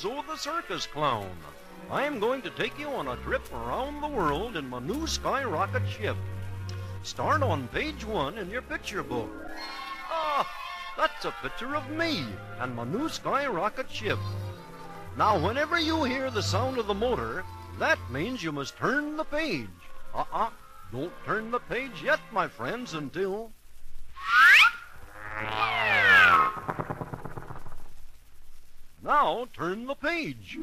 Bozo the circus clown. I'm going to take you on a trip around the world in my new skyrocket ship. Start on page one in your picture book. Ah, that's a picture of me and my new skyrocket ship. Now, whenever you hear the sound of the motor, that means you must turn the page. Uh-uh, don't turn the page yet, my friends, until... Now turn the page.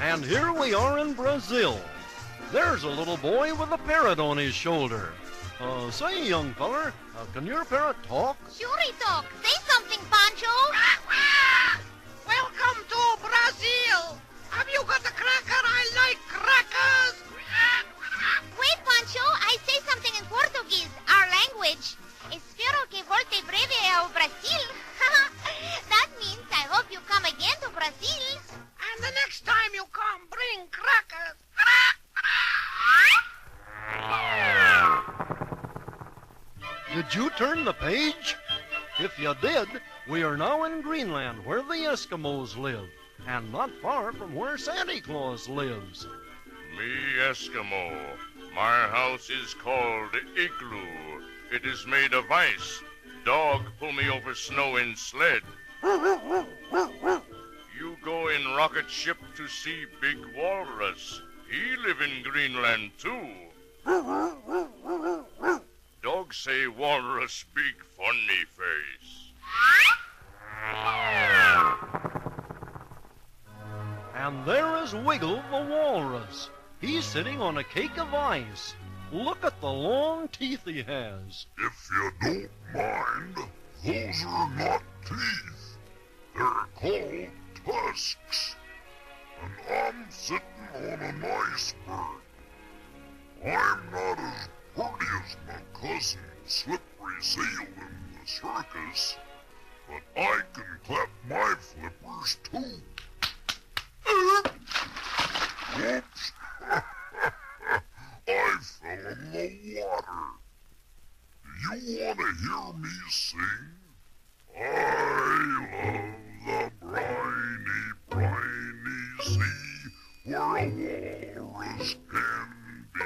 And here we are in Brazil. There's a little boy with a parrot on his shoulder. Uh, say, young feller, uh, can your parrot talk? Sure he talk. Say something, Pancho. Welcome to Brazil. Have you got a cracker? I like crackers. Wait, Pancho. I say something in Portuguese, our language. Espero que volte breve ao Brasil. Did you turn the page? If you did, we are now in Greenland where the Eskimos live, and not far from where Santa Claus lives. Me Eskimo. My house is called Igloo. It is made of ice. Dog pull me over snow in sled. You go in rocket ship to see Big Walrus. He live in Greenland too. Dog say walrus big funny face. And there is Wiggle the walrus. He's sitting on a cake of ice. Look at the long teeth he has. If you don't mind, those are not teeth. They're called tusks. And I'm sitting on an iceberg. I'm not as as my cousin Slippery Seal in the circus, but I can clap my flippers too. Whoops. I fell in the water. Do you want to hear me sing? I love the briny, briny sea where a walrus can be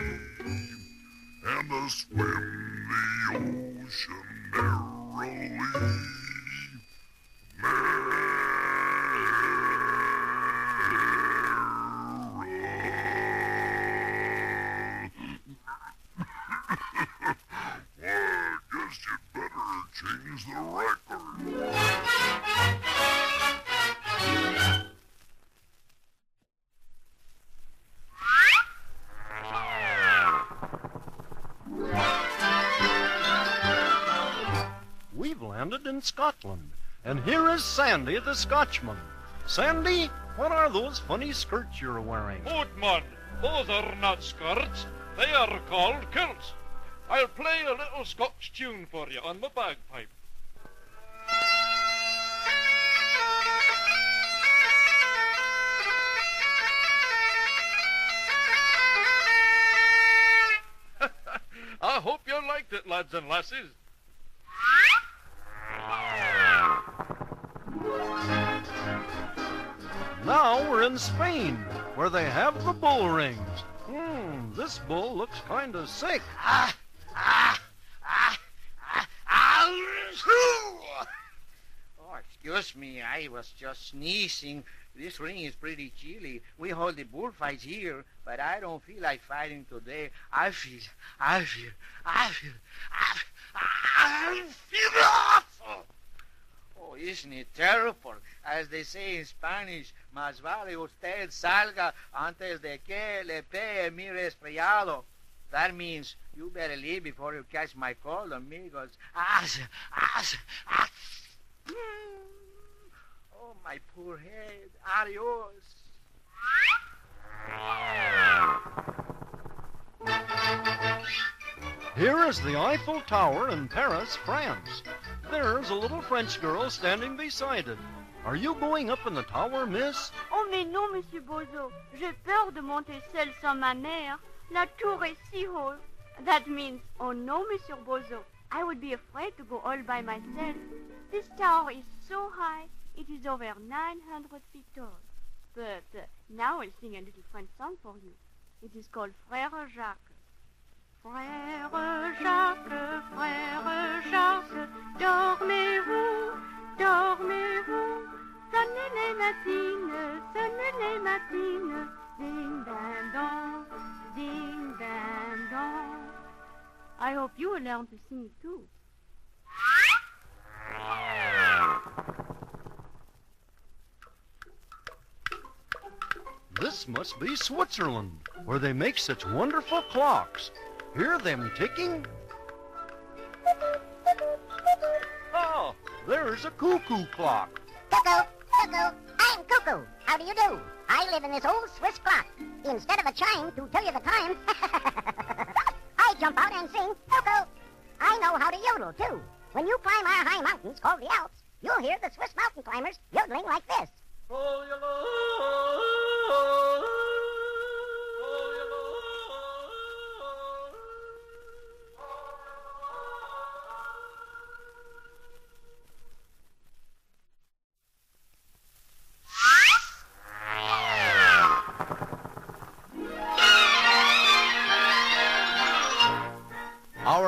free to swim the ocean merrily. Well, I guess you better change the record. Scotland, and here is Sandy the Scotchman. Sandy, what are those funny skirts you're wearing? Boatman, those are not skirts. They are called kilts. I'll play a little Scotch tune for you on the bagpipe. I hope you liked it, lads and lasses. Now we're in Spain, where they have the bull rings. Hmm, this bull looks kind of sick. Ah, ah, ah, ah, ah, Oh, excuse me, I was just sneezing. This ring is pretty chilly. We hold the bullfights here, but I don't feel like fighting today. I feel, I feel, I feel, I feel, I feel awful. Oh, isn't it terrible? As they say in Spanish, más vale usted salga antes de que le pegue mi resfriado. That means you better leave before you catch my cold, amigos. Ah, ah, ah. Oh, my poor head. Adios. Here is the Eiffel Tower in Paris, France. There's a little French girl standing beside it. Are you going up in the tower, miss? Oh mais non, Monsieur Bozo. J'ai peur de monter seule sans ma mère. La tour est si haute. That means, oh no, Monsieur Bozo. I would be afraid to go all by myself. This tower is so high, it is over 900 feet tall. But uh, now I'll sing a little French song for you. It is called Frère Jacques. Frère Jacques, frère Jacques, dormez-vous, dormez-vous. Sonnez les matines, sonnez les matines. Ding dang dong, ding dang dong. I hope you will learn to sing too. This must be Switzerland, where they make such wonderful clocks. Hear them ticking? Oh, there's a cuckoo clock. Cuckoo, cuckoo, I'm Cuckoo. How do you do? I live in this old Swiss clock. Instead of a chime to tell you the time, I jump out and sing Cuckoo. I know how to yodel, too. When you climb our high mountains called the Alps, you'll hear the Swiss mountain climbers yodeling like this.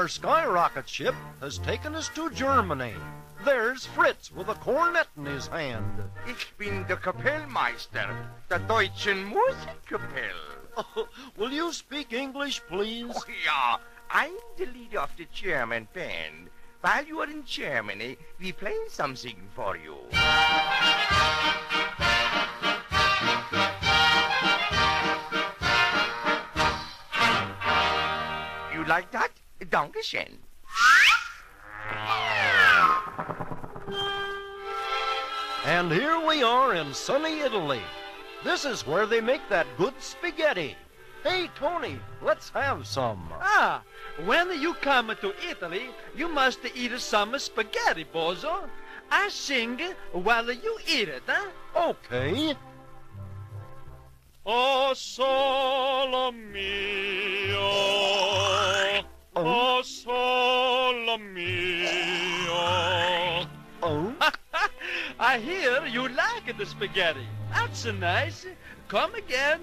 Our skyrocket ship has taken us to Germany. There's Fritz with a cornet in his hand. Ich bin der Kapellmeister, der deutschen Musikkapelle. Oh, will you speak English, please? Oh, yeah, I'm the leader of the German band. While you are in Germany, we play something for you. You like that? Dankeschön. And here we are in sunny Italy. This is where they make that good spaghetti. Hey, Tony, let's have some. Ah, when you come to Italy, you must eat some spaghetti, Bozo. I sing while you eat it, huh? Okay. Oh, sole mio. I hear you like the spaghetti. That's a nice. Come again.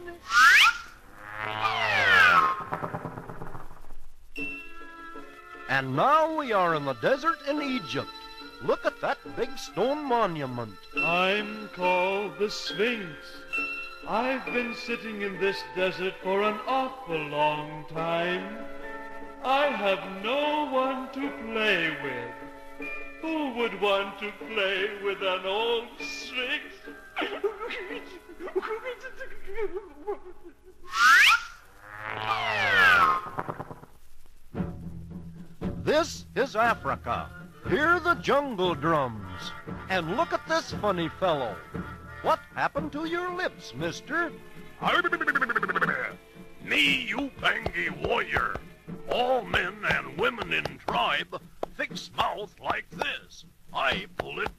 and now we are in the desert in Egypt. Look at that big stone monument. I'm called the Sphinx. I've been sitting in this desert for an awful long time. I have no one to play with. Who would want to play with an old Sphinx? This is Africa. Hear the jungle drums. And look at this funny fellow. What happened to your lips, mister? Me, Ubangi warrior. All men and women in tribe fix mouth like this. I pull it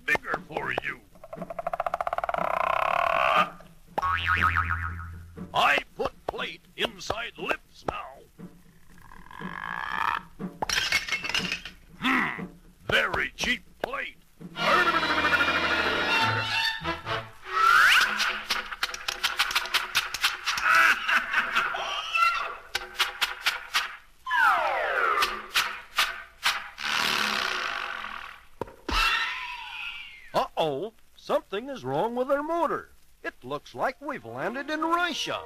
Uh-oh, something is wrong with our motor. It looks like we've landed in Russia.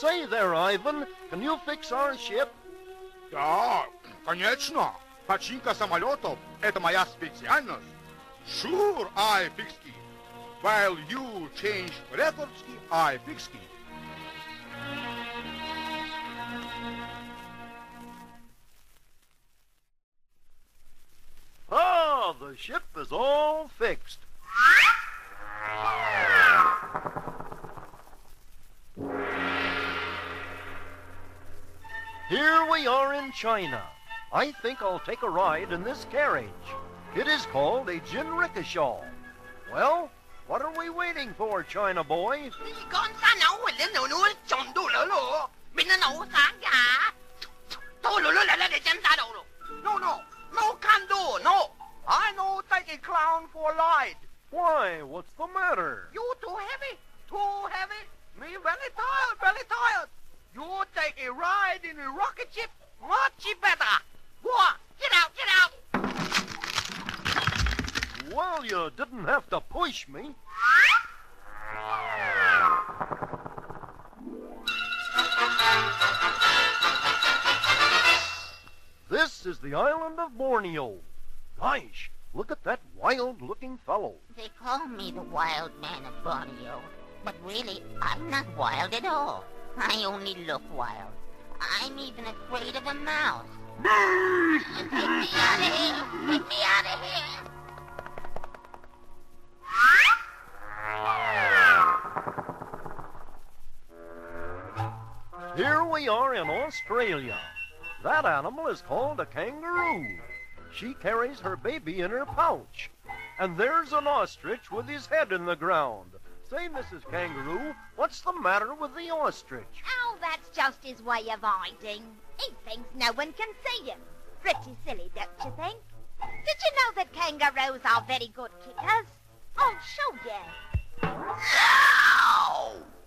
Say there, Ivan, can you fix our ship? Да, конечно. Починка самолетов – это моя специальность. Sure, I fix it. While you change records, I fix it. Ah, the ship is all fixed. Here we are in China. I think I'll take a ride in this carriage. It is called a jinrikisha. Well, what are we waiting for, China boy? No, no, no no. I know a clown for light. Why, what's the matter? You too heavy, too heavy. Me very tired, very tired. You take a ride in a rocket ship much better. Whoa, get out, get out. Well, you didn't have to push me. This is the island of Borneo. Gosh, look at that wild-looking fellow. They call me the wild man of Borneo. But really, I'm not wild at all. I only look wild. I'm even afraid of a mouse. Take me out of here! Take me out of here! Here we are in Australia. That animal is called a kangaroo. She carries her baby in her pouch. And there's an ostrich with his head in the ground. Say, Mrs. Kangaroo, what's the matter with the ostrich? Oh, that's just his way of hiding. He thinks no one can see him. Pretty silly, don't you think? Did you know that kangaroos are very good kickers? I'll show you.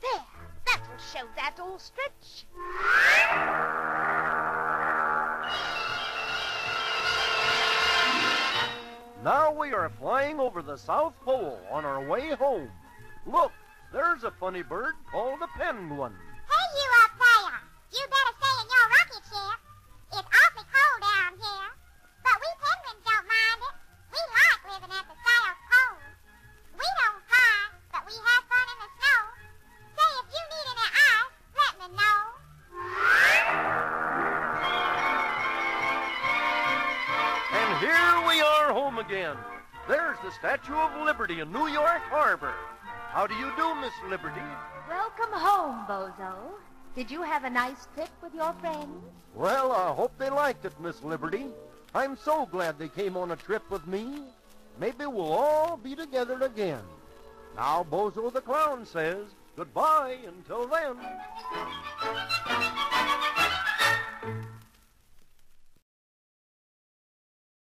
There, that will show that ostrich. We are flying over the South Pole on our way home. Look, there's a funny bird called a penguin. Statue of Liberty in New York Harbor. How do you do, Miss Liberty? Welcome home, Bozo. Did you have a nice trip with your friends? Well, I hope they liked it, Miss Liberty. I'm so glad they came on a trip with me. Maybe we'll all be together again. Now, Bozo the Clown says goodbye until then.